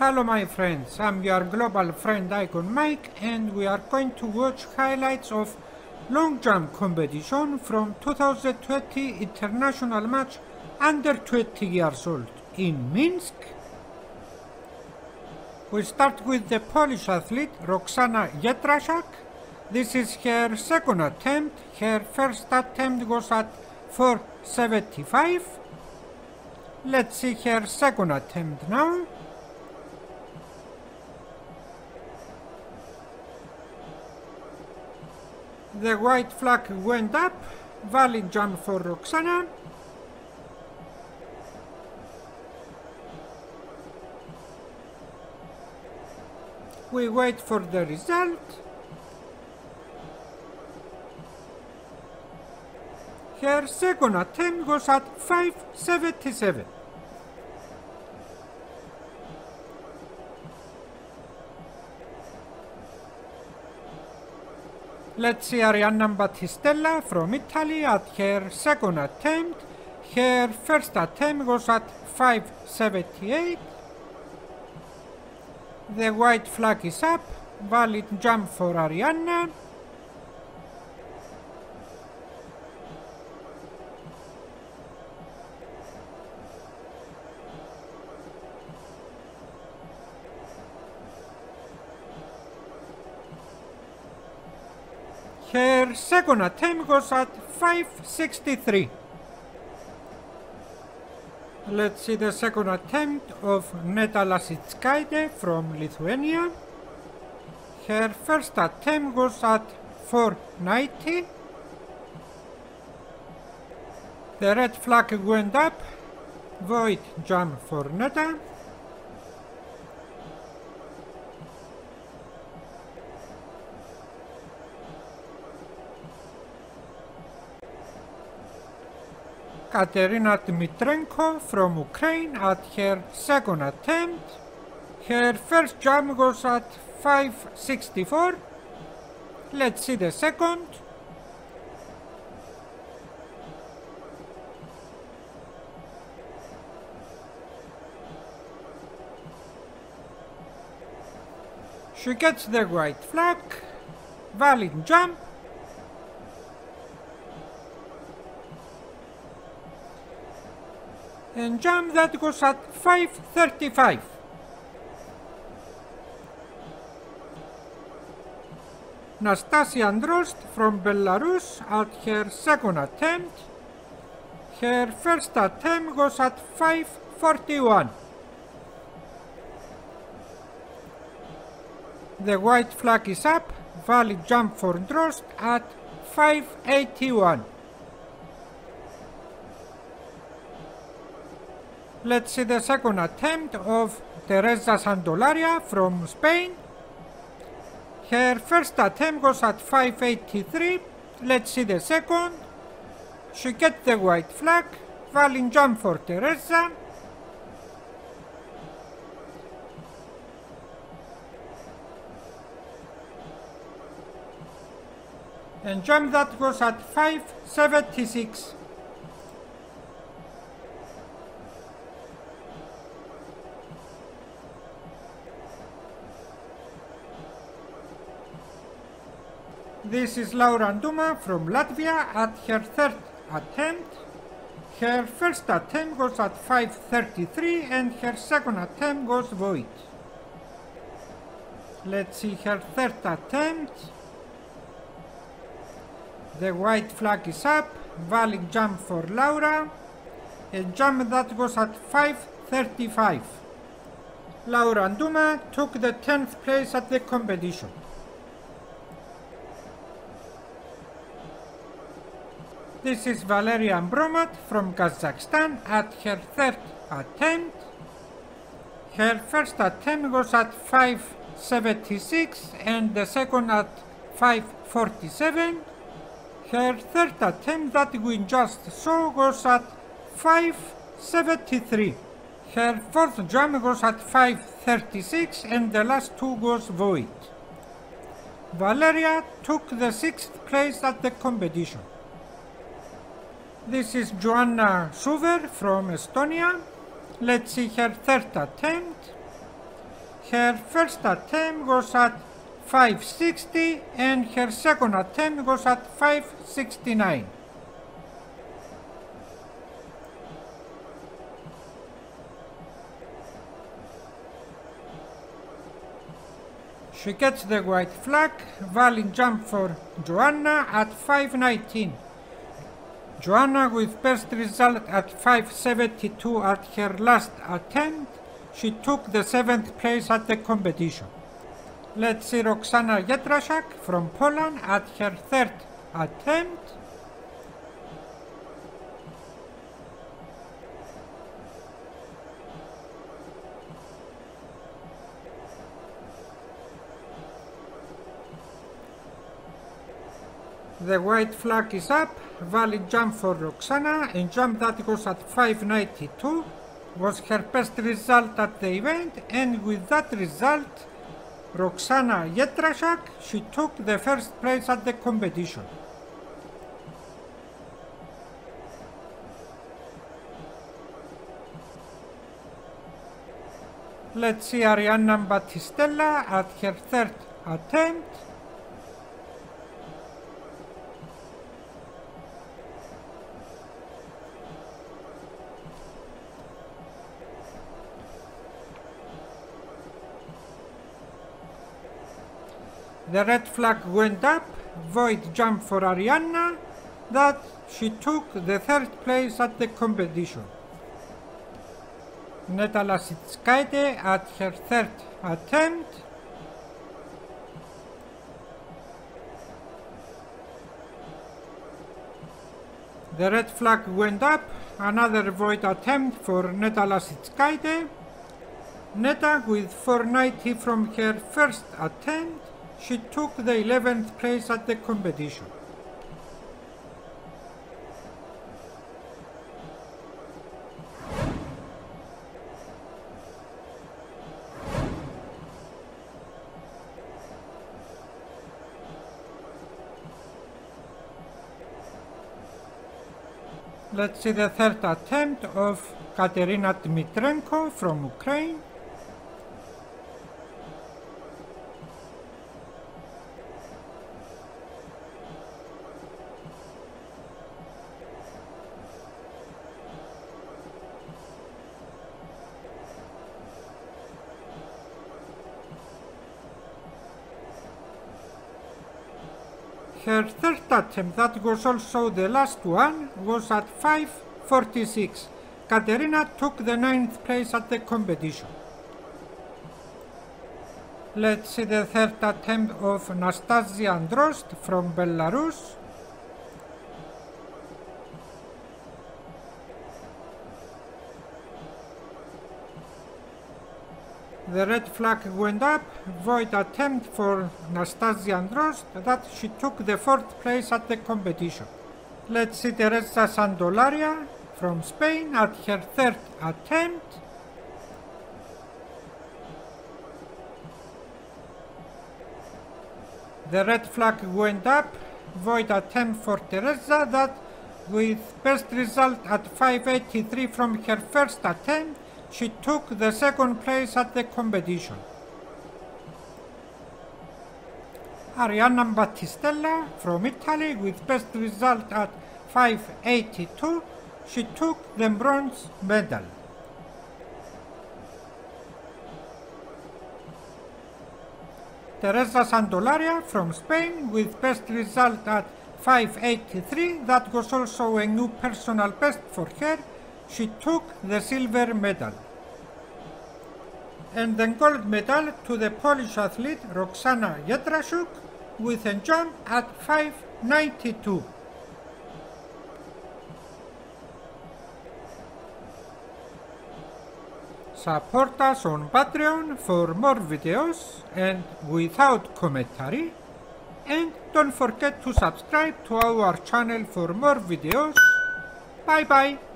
Hello my friends, I'm your global friend Icon Mike and we are going to watch highlights of long jump competition from 2020 international match under 20 years old in Minsk. We start with the Polish athlete Roksana Jędraszak. This is her second attempt. Her first attempt was at 475. Let's see her second attempt now. The white flag went up. Valid jump for Roksana. We wait for the result. Her second attempt was at 577. Let's see Arianna Battistella from Italy at her second attempt. Her first attempt was at 578. The white flag is up. Valid jump for Arianna. Her second attempt was at 563. Let's see the second attempt of Neda Lasickaitė from Lithuania. Her first attempt was at 490. The red flag went up. Void jump for Neda. Kateryna Dmytrenko from Ukraine at her second attempt. Her first jump was at 564. Let's see the second. She gets the white flag. Valid jump. And jump that goes at 535. Nastassia Androst from Belarus at her second attempt. Her first attempt goes at 541. The white flag is up, valid jump for Drozd at 581. Let's see the second attempt of Teresa Santolaria from Spain. Her first attempt was at 583. Let's see the second. She gets the white flag. Valid jump for Teresa. And jump that was at 576. This is Laura Anduma from Latvia at her third attempt. Her first attempt was at 5.33 and her second attempt was void. Let's see her third attempt. The white flag is up, valid jump for Laura. A jump that was at 5.35. Laura Anduma took the 10th place at the competition. This is Valeriya Ambromat from Kazakhstan at her third attempt. Her first attempt was at 576 and the second at 547. Her third attempt that we just saw was at 573. Her fourth jump was at 536 and the last two was void. Valeriya took the sixth place at the competition. This is Johanna Soover from Estonia Let's see her third attempt. Her first attempt was at 560 and her second attempt was at 569. She gets the white flag, Valin jump for Johanna at 519. Johanna with best result at 572 at her last attempt, she took the seventh place at the competition. Let's see Roksana Jędraszak from Poland at her third attempt. The white flag is up, valid jump for Roksana, and jump that goes at 592 was her best result at the event, and with that result, Roksana Jędraszak, she took the first place at the competition. Let's see Arianna Battistella at her third attempt. The red flag went up, void jump for Arianna, that she took the third place at the competition. Neda Lasickaitė at her third attempt. The red flag went up, another void attempt for Neda Lasickaitė. Neda with 490 from her first attempt she took the 11th place at the competition. Let's see the third attempt of Kateryna Dmytrenko from Ukraine. Her third attempt, that was also the last one, was at 5.46. Kateryna took the ninth place at the competition. Let's see the third attempt of Nastassia Androst from Belarus. The red flag went up, void attempt for Nastassia Androst that she took the fourth place at the competition. Let's see Teresa Santolaria from Spain at her third attempt. The red flag went up, void attempt for Teresa that with best result at 583 from her first attempt she took the second place at the competition. Arianna Battistella from Italy with best result at 582, she took the bronze medal. Teresa Santolaria from Spain with best result at 583, that was also a new personal best for her she took the silver medal. And the gold medal to the Polish athlete Roksana Jędraszak with a jump at 592. Support us on Patreon for more videos and without commentary. And don't forget to subscribe to our channel for more videos. Bye bye.